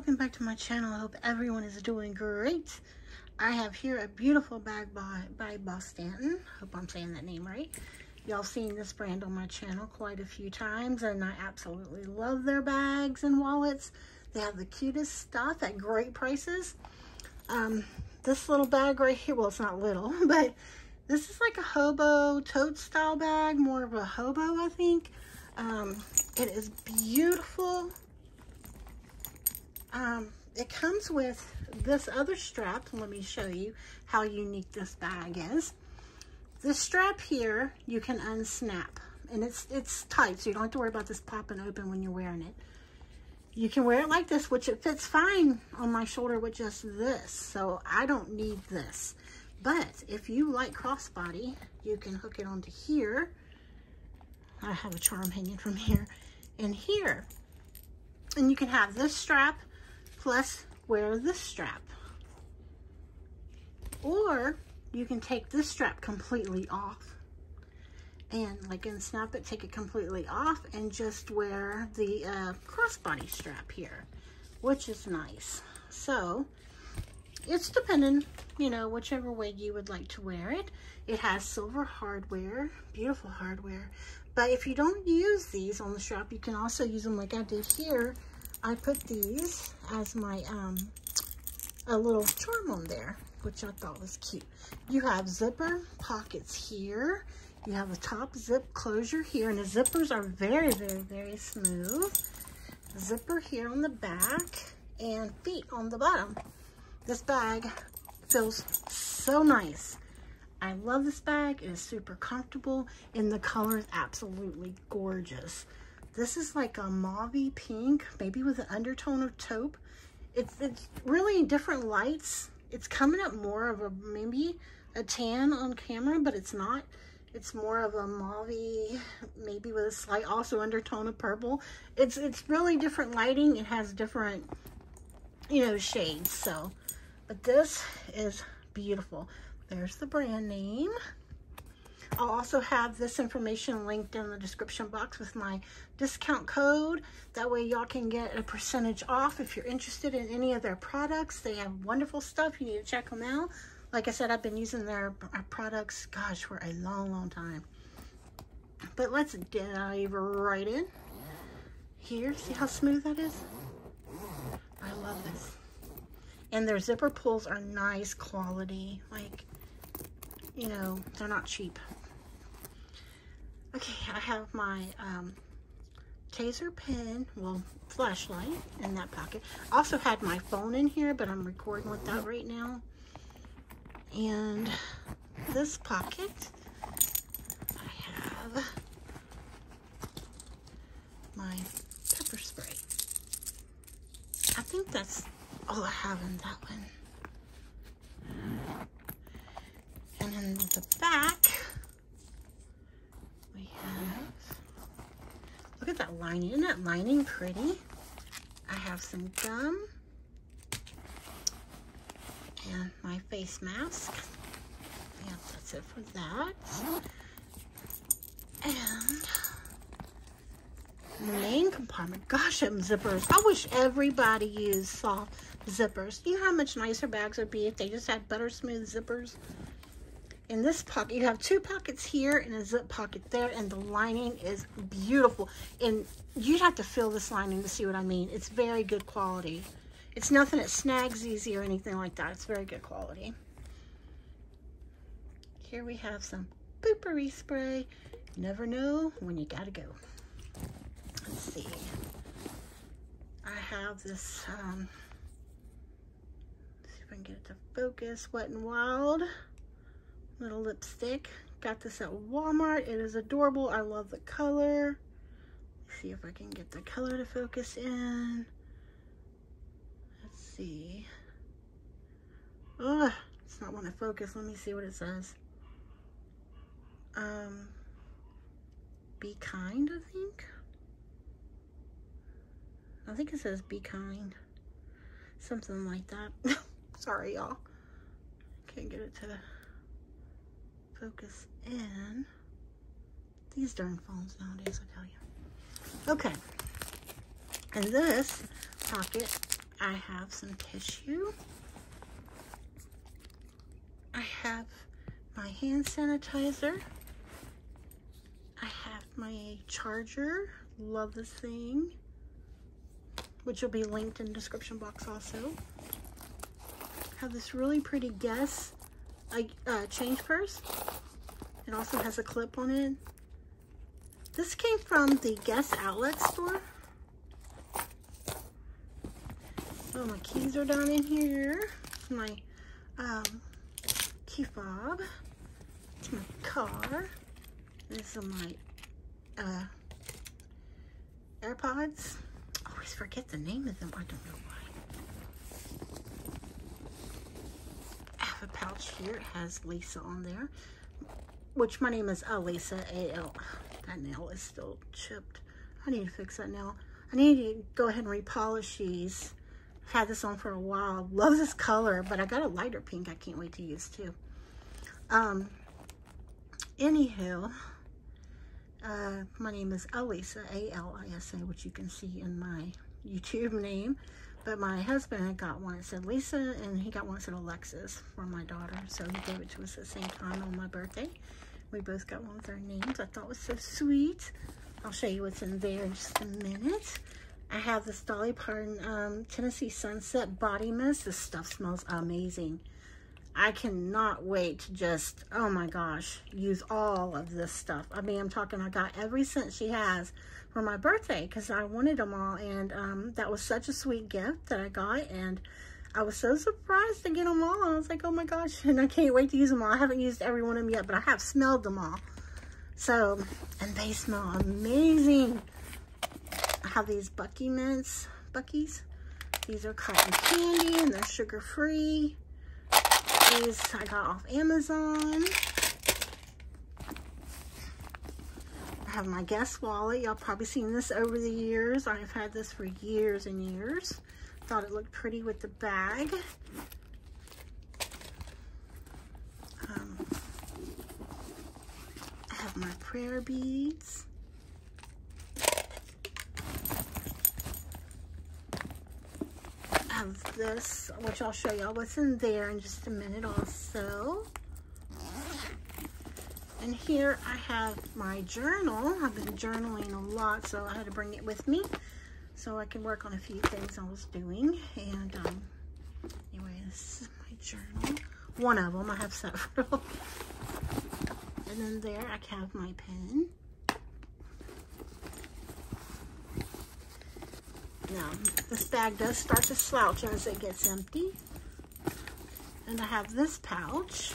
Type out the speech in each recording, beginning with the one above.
welcome back to my channel. I hope everyone is doing great. I have here a beautiful bag by, by Bostanten. Hope I'm saying that name right. Y'all seen this brand on my channel quite a few times and I absolutely love their bags and wallets. They have the cutest stuff at great prices. Um, this little bag right here, well it's not little, but this is like a hobo tote style bag, more of a hobo I think. Um, it is beautiful um, it comes with this other strap. Let me show you how unique this bag is. This strap here, you can unsnap. And it's, it's tight, so you don't have to worry about this popping open when you're wearing it. You can wear it like this, which it fits fine on my shoulder with just this. So I don't need this. But if you like crossbody, you can hook it onto here. I have a charm hanging from here and here. And you can have this strap plus wear this strap. Or you can take this strap completely off and like unsnap it, take it completely off and just wear the uh, crossbody strap here, which is nice. So it's dependent, you know, whichever way you would like to wear it. It has silver hardware, beautiful hardware. But if you don't use these on the strap, you can also use them like I did here I put these as my um, a little charm on there, which I thought was cute. You have zipper pockets here. You have a top zip closure here, and the zippers are very, very, very smooth. Zipper here on the back, and feet on the bottom. This bag feels so nice. I love this bag. It is super comfortable, and the color is absolutely gorgeous. This is like a mauve pink, maybe with an undertone of taupe. It's, it's really different lights. It's coming up more of a, maybe a tan on camera, but it's not. It's more of a mauve, maybe with a slight also undertone of purple. It's, it's really different lighting. It has different, you know, shades. So, but this is beautiful. There's the brand name. I'll also have this information linked in the description box with my discount code. That way y'all can get a percentage off if you're interested in any of their products. They have wonderful stuff. You need to check them out. Like I said, I've been using their uh, products, gosh, for a long, long time. But let's dive right in. Here, see how smooth that is? I love this. And their zipper pulls are nice quality. Like, you know, they're not cheap. Okay, I have my um, taser pen, well, flashlight in that pocket. Also had my phone in here, but I'm recording with that right now. And this pocket, I have my pepper spray. I think that's all I have in that one. And in the back, at that lining. Isn't that lining pretty? I have some gum and my face mask. Yeah, that's it for that. And the main compartment. Gosh, them zippers. I wish everybody used soft zippers. You know how much nicer bags would be if they just had butter smooth zippers? In this pocket, you have two pockets here and a zip pocket there, and the lining is beautiful. And you'd have to feel this lining to see what I mean. It's very good quality. It's nothing that snags easy or anything like that. It's very good quality. Here we have some Poo-Pourri spray. You never know when you gotta go. Let's see. I have this, um, see if I can get it to focus, Wet and Wild little lipstick. Got this at Walmart. It is adorable. I love the color. See if I can get the color to focus in. Let's see. Oh, it's not want to focus. Let me see what it says. Um, be kind, I think. I think it says be kind. Something like that. Sorry, y'all. Can't get it to focus in. These darn phones nowadays, I tell you. Okay. And this pocket I have some tissue. I have my hand sanitizer. I have my charger. Love this thing. Which will be linked in description box also. have this really pretty Guess uh, change purse. It also has a clip on it. This came from the Guess outlet store. Oh, my keys are down in here. My um, key fob. It's my car. This is my uh, AirPods. I always forget the name of them. I don't know why. I have a pouch here. It has Lisa on there. Which my name is Alisa A-L. That nail is still chipped. I need to fix that nail. I need to go ahead and repolish these. I've had this on for a while. Love this color, but I got a lighter pink I can't wait to use too. Um, anywho, uh, my name is Alisa, A-L-I-S-A, which you can see in my YouTube name. But my husband got one that said Lisa, and he got one that said Alexis for my daughter. So he gave it to us at the same time on my birthday. We both got one with our names. I thought was so sweet. I'll show you what's in there in just a minute. I have this Dolly Parton um, Tennessee Sunset Body Mist. This stuff smells amazing. I cannot wait to just, oh my gosh, use all of this stuff. I mean, I'm talking, I got every scent she has for my birthday because I wanted them all. And um, that was such a sweet gift that I got. And I was so surprised to get them all. I was like, oh my gosh, and I can't wait to use them all. I haven't used every one of them yet, but I have smelled them all. So, and they smell amazing. I have these Bucky Mints, Buc-ee's. These are cotton candy and they're sugar-free. These I got off Amazon. I have my Guess wallet. Y'all probably seen this over the years. I've had this for years and years. Thought it looked pretty with the bag. Um, I have my prayer beads. Have this, which I'll show y'all what's in there in just a minute also. And here I have my journal. I've been journaling a lot, so I had to bring it with me so I can work on a few things I was doing. And um, anyway, this is my journal. One of them, I have several. and then there I have my pen. Now, this bag does start to slouch as it gets empty. And I have this pouch,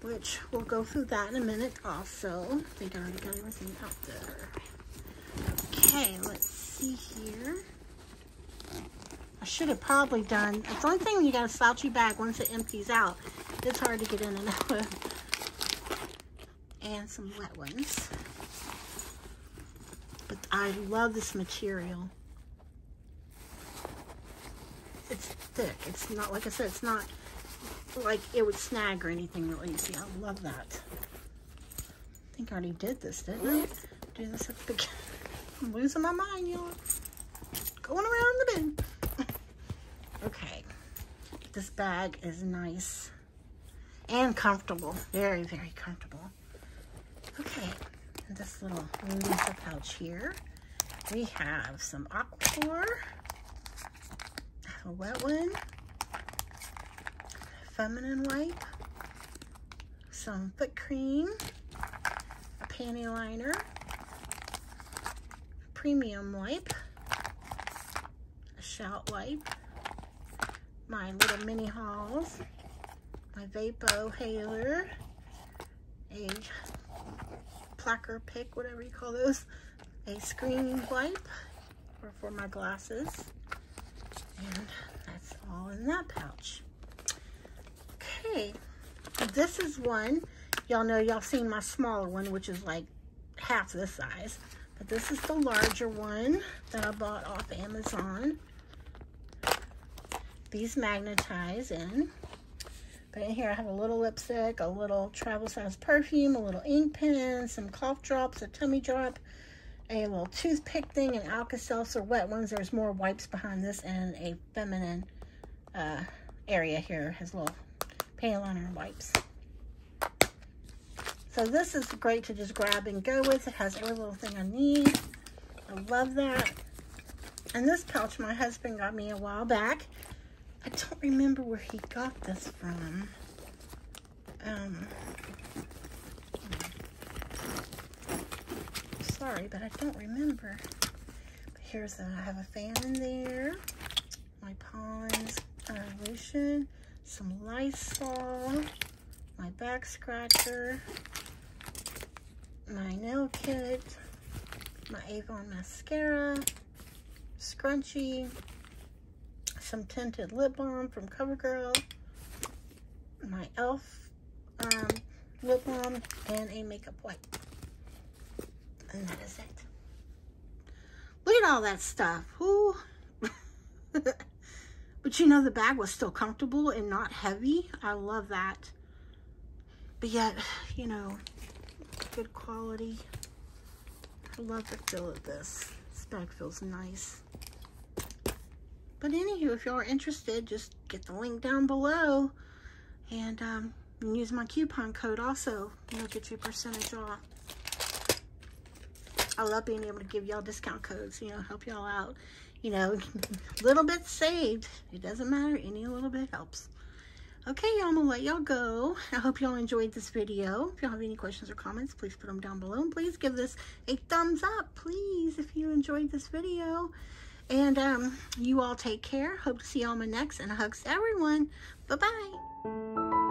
which we'll go through that in a minute also. I think I already got everything out there. Okay, let's see here. I should have probably done, it's the only thing when you got a slouchy bag, once it empties out, it's hard to get in and out of. And some wet ones. But I love this material. It's thick. It's not, like I said, it's not like it would snag or anything really easy. I love that. I think I already did this, didn't I? Do this at the beginning. I'm losing my mind, y'all. Going around the bin. okay. This bag is nice and comfortable. Very, very comfortable. Okay. This little Lisa pouch here. We have some Aquaphor. A wet one. Feminine wipe. Some foot cream. A panty liner premium wipe, a shout wipe, my little mini Halls, my Vapo Haler, a placker pick, whatever you call those, a screen wipe for, for my glasses, and that's all in that pouch. Okay, this is one, y'all know y'all seen my smaller one, which is like half this size. But this is the larger one that I bought off Amazon. These magnetize in. But in here I have a little lipstick, a little travel size perfume, a little ink pen, some cough drops, a tummy drop, a little toothpick thing and Alka-Seltzer wet ones. There's more wipes behind this and a feminine uh, area here has little panty liner wipes. So this is great to just grab and go with. It has every little thing I need. I love that. And this pouch my husband got me a while back. I don't remember where he got this from. Um, sorry, but I don't remember. But here's I have a fan in there. My Pond's uh, lotion. Some Lysol. My back scratcher. My nail kit. My Avon mascara. Scrunchie. Some tinted lip balm from CoverGirl. My e.l.f. Um, lip balm and a makeup wipe. And that is it. Look at all that stuff. Ooh. but you know, the bag was still comfortable and not heavy. I love that. But yet, you know, good quality. I love the feel of this. This bag feels nice. But anywho, if y'all are interested, just get the link down below. And um, use my coupon code also. You'll get you a percentage off. I love being able to give y'all discount codes, you know, help y'all out. You know, little bit saved. It doesn't matter. Any little bit helps. Okay, y'all, I'm going to let y'all go. I hope y'all enjoyed this video. If y'all have any questions or comments, please put them down below. And please give this a thumbs up, please, if you enjoyed this video. And um, you all take care. Hope to see y'all in my next. And hugs to everyone. Bye-bye.